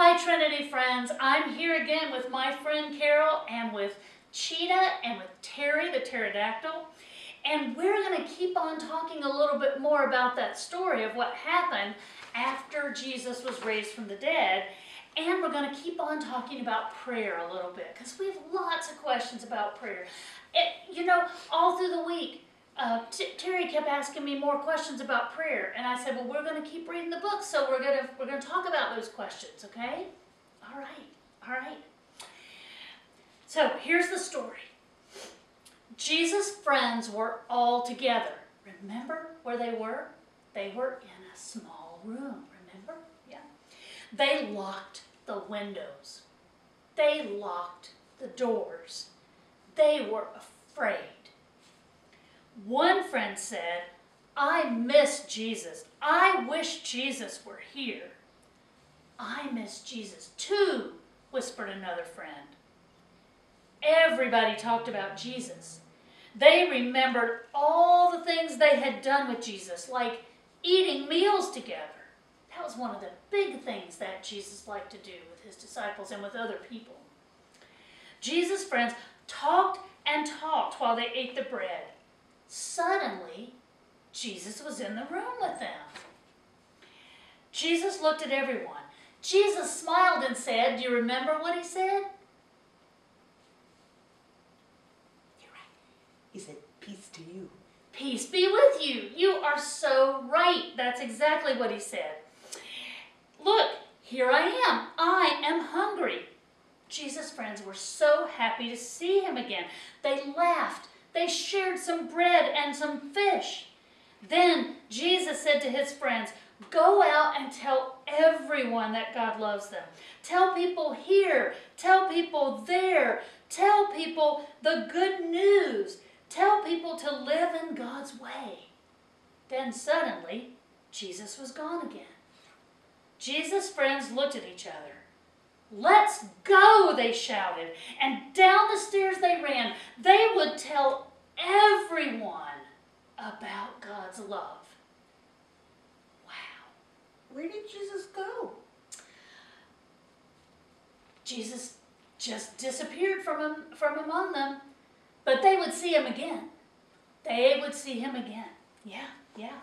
Hi, Trinity friends. I'm here again with my friend Carol and with Cheetah and with Terry, the pterodactyl. And we're going to keep on talking a little bit more about that story of what happened after Jesus was raised from the dead. And we're going to keep on talking about prayer a little bit because we have lots of questions about prayer. It, you know, all through the week, uh, Terry kept asking me more questions about prayer, and I said, "Well, we're going to keep reading the book, so we're going to we're going to talk about those questions, okay? All right, all right." So here's the story. Jesus' friends were all together. Remember where they were? They were in a small room. Remember? Yeah. They locked the windows. They locked the doors. They were afraid. One friend said, I miss Jesus. I wish Jesus were here. I miss Jesus too, whispered another friend. Everybody talked about Jesus. They remembered all the things they had done with Jesus, like eating meals together. That was one of the big things that Jesus liked to do with his disciples and with other people. Jesus' friends talked and talked while they ate the bread. Suddenly, Jesus was in the room with them. Jesus looked at everyone. Jesus smiled and said, Do you remember what he said? You're right. He said, Peace to you. Peace be with you. You are so right. That's exactly what he said. Look, here I am. I am hungry. Jesus' friends were so happy to see him again. They laughed they shared some bread and some fish. Then Jesus said to his friends, Go out and tell everyone that God loves them. Tell people here, tell people there, tell people the good news. Tell people to live in God's way. Then suddenly, Jesus was gone again. Jesus' friends looked at each other. Let's go, they shouted. And down the stairs they ran. They would tell everyone about God's love. Wow. Where did Jesus go? Jesus just disappeared from, from among them, but they would see him again. They would see him again. Yeah, yeah.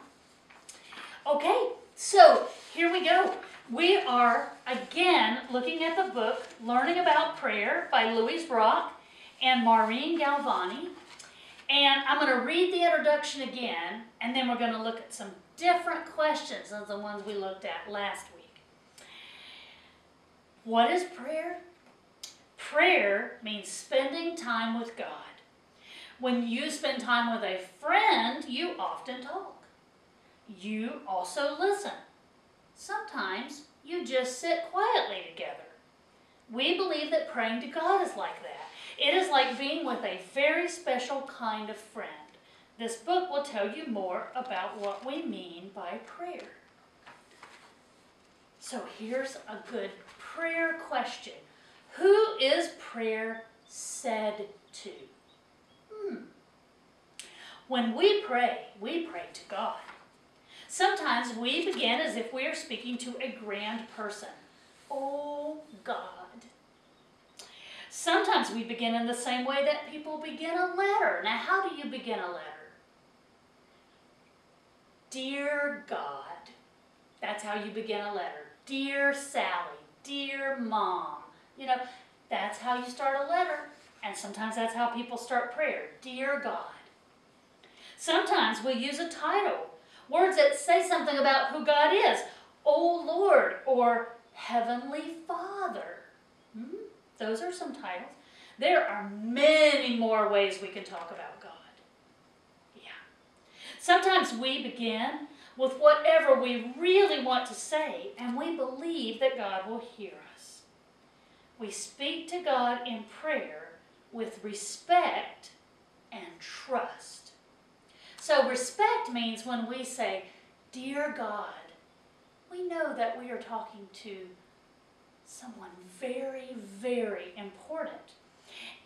Okay, so here we go. We are again looking at the book Learning About Prayer by Lois Rock and Maureen Galvani. And I'm going to read the introduction again, and then we're going to look at some different questions than the ones we looked at last week. What is prayer? Prayer means spending time with God. When you spend time with a friend, you often talk. You also listen. Sometimes you just sit quietly together. We believe that praying to God is like that. It is like being with a very special kind of friend. This book will tell you more about what we mean by prayer. So here's a good prayer question. Who is prayer said to? Hmm. When we pray, we pray to God. Sometimes we begin as if we are speaking to a grand person. Oh God. Sometimes we begin in the same way that people begin a letter. Now, how do you begin a letter? Dear God. That's how you begin a letter. Dear Sally. Dear Mom. You know, that's how you start a letter. And sometimes that's how people start prayer. Dear God. Sometimes we use a title. Words that say something about who God is. Oh Lord or Heavenly Father. Hmm? Those are some titles. There are many more ways we can talk about God. Yeah. Sometimes we begin with whatever we really want to say, and we believe that God will hear us. We speak to God in prayer with respect and trust. So, respect means when we say, Dear God, we know that we are talking to someone very, very important.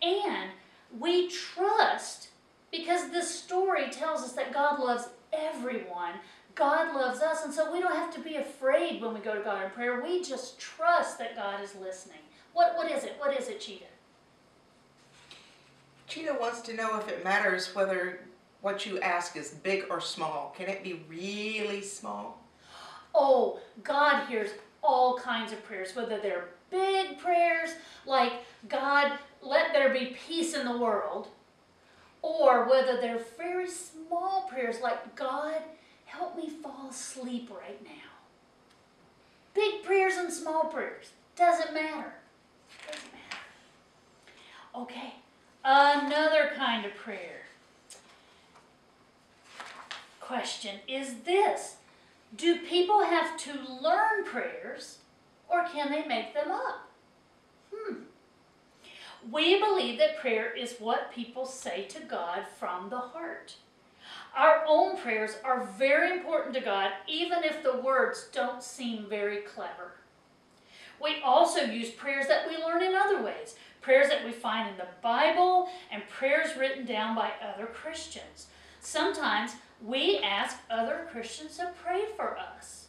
And we trust because this story tells us that God loves everyone. God loves us, and so we don't have to be afraid when we go to God in prayer. We just trust that God is listening. What, what is it? What is it, Cheetah? Cheetah wants to know if it matters whether what you ask is big or small. Can it be really small? Oh, God hears all kinds of prayers, whether they're big prayers like, God, let there be peace in the world, or whether they're very small prayers like, God, help me fall asleep right now. Big prayers and small prayers, doesn't matter. Doesn't matter. Okay, another kind of prayer. Question is this Do people have to learn prayers or can they make them up? Hmm. We believe that prayer is what people say to God from the heart. Our own prayers are very important to God, even if the words don't seem very clever. We also use prayers that we learn in other ways prayers that we find in the Bible and prayers written down by other Christians. Sometimes we ask other Christians to pray for us.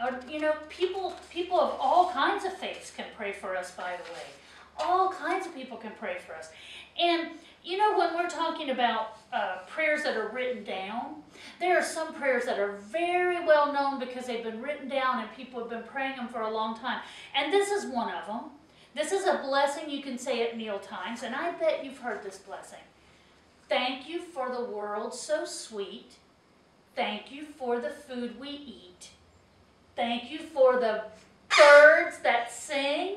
Uh, you know, people people of all kinds of faiths can pray for us. By the way, all kinds of people can pray for us. And you know, when we're talking about uh, prayers that are written down, there are some prayers that are very well known because they've been written down and people have been praying them for a long time. And this is one of them. This is a blessing you can say at meal times, and I bet you've heard this blessing. Thank you for the world so sweet. Thank you for the food we eat. Thank you for the birds that sing.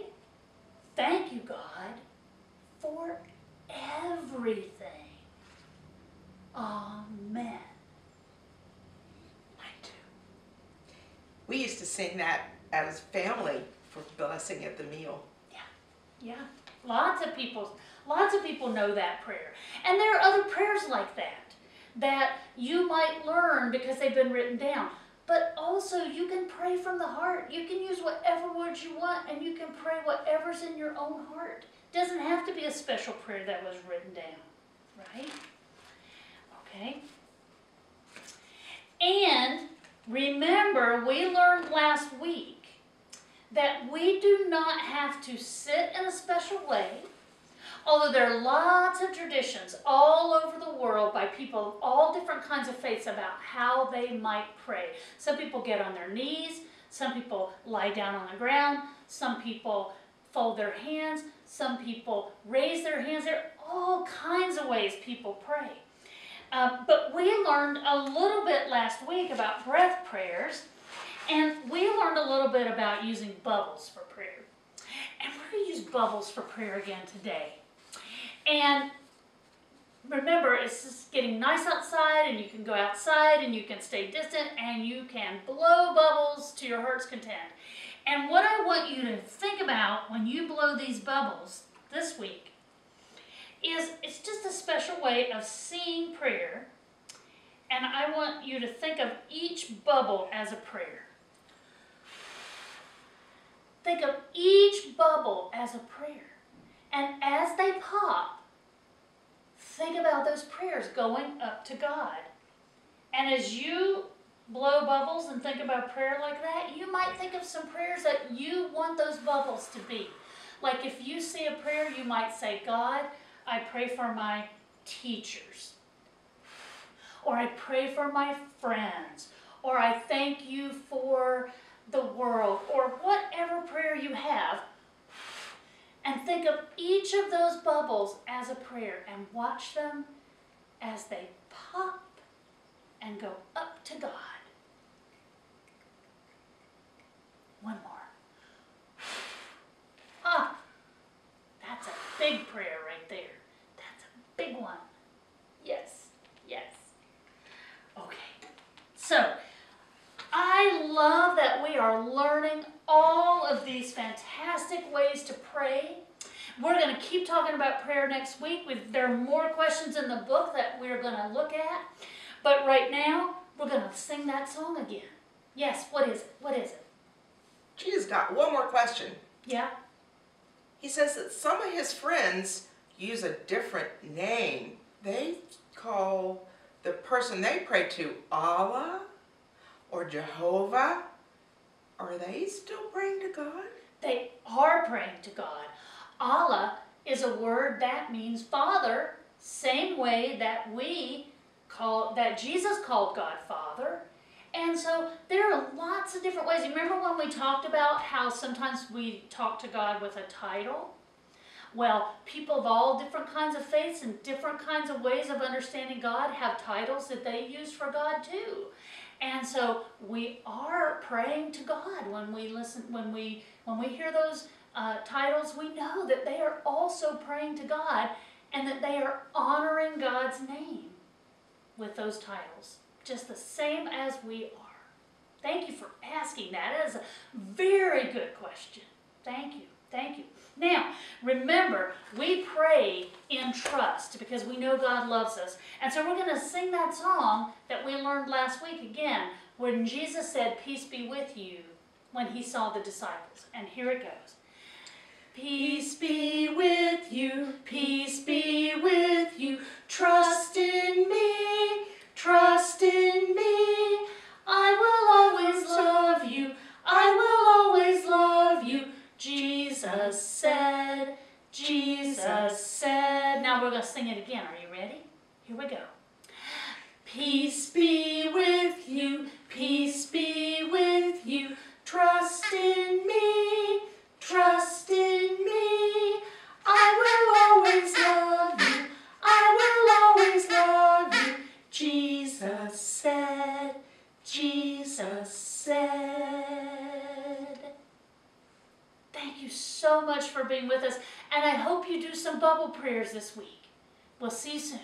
Thank you, God, for everything. Amen. Mine too. We used to sing that as family for blessing at the meal. Yeah, Yeah, lots of people, lots of people know that prayer. And there are other prayers like that that you might learn because they've been written down. But also, you can pray from the heart. You can use whatever words you want, and you can pray whatever's in your own heart. Doesn't have to be a special prayer that was written down, right? Okay. And remember, we learned last week that we do not have to sit in a special way. Although there are lots of traditions all over the world by people of all different kinds of faiths about how they might pray. Some people get on their knees, some people lie down on the ground, some people fold their hands, some people raise their hands. There are all kinds of ways people pray. Uh, but we learned a little bit last week about breath prayers, and we learned a little bit about using bubbles for prayer. And we're going to use bubbles for prayer again today. And remember, it's just getting nice outside, and you can go outside and you can stay distant and you can blow bubbles to your heart's content. And what I want you to think about when you blow these bubbles this week is it's just a special way of seeing prayer. And I want you to think of each bubble as a prayer. Think of each bubble as a prayer. And as they pop, think about those prayers going up to God. And as you blow bubbles and think about prayer like that, you might think of some prayers that you want those bubbles to be. Like if you see a prayer, you might say, God, I pray for my teachers. Or I pray for my friends. Or I thank you for the world. Or whatever prayer you have. And think of each of those bubbles as a prayer and watch them as they pop and go up to God. One more. Ah, that's a big prayer right there. That's a big one. Yes, yes. Okay, so I love that we are learning all of these fantastic ways to pray. We're going to keep talking about prayer next week. We've, there are more questions in the book that we're going to look at. But right now, we're going to sing that song again. Yes, what is it? What is it? Cheetah's got one more question. Yeah? He says that some of his friends use a different name. They call the person they pray to, Allah or Jehovah, are they still praying to God? They are praying to God. Allah is a word that means Father, same way that we call that Jesus called God Father. And so there are lots of different ways. You remember when we talked about how sometimes we talk to God with a title? Well, people of all different kinds of faiths and different kinds of ways of understanding God have titles that they use for God too. And so we are praying to God when we listen, when we when we hear those uh, titles. We know that they are also praying to God, and that they are honoring God's name with those titles, just the same as we are. Thank you for asking that. That is a very good question. Thank you. Thank you. Now, remember, we pray in trust because we know God loves us. And so we're going to sing that song that we learned last week again, when Jesus said, Peace be with you, when he saw the disciples. And here it goes. Peace be with you, peace be with you, trust in me, trust in me. I will always love you, I will always love you. Jesus said, Jesus said. Now we're going to sing it again. Are you ready? Here we go. Peace be with you, peace be with you, trust in me, trust in me. I will always love you, I will always love you. Jesus said, Jesus said. Thank you so much for being with us, and I hope you do some bubble prayers this week. We'll see you soon.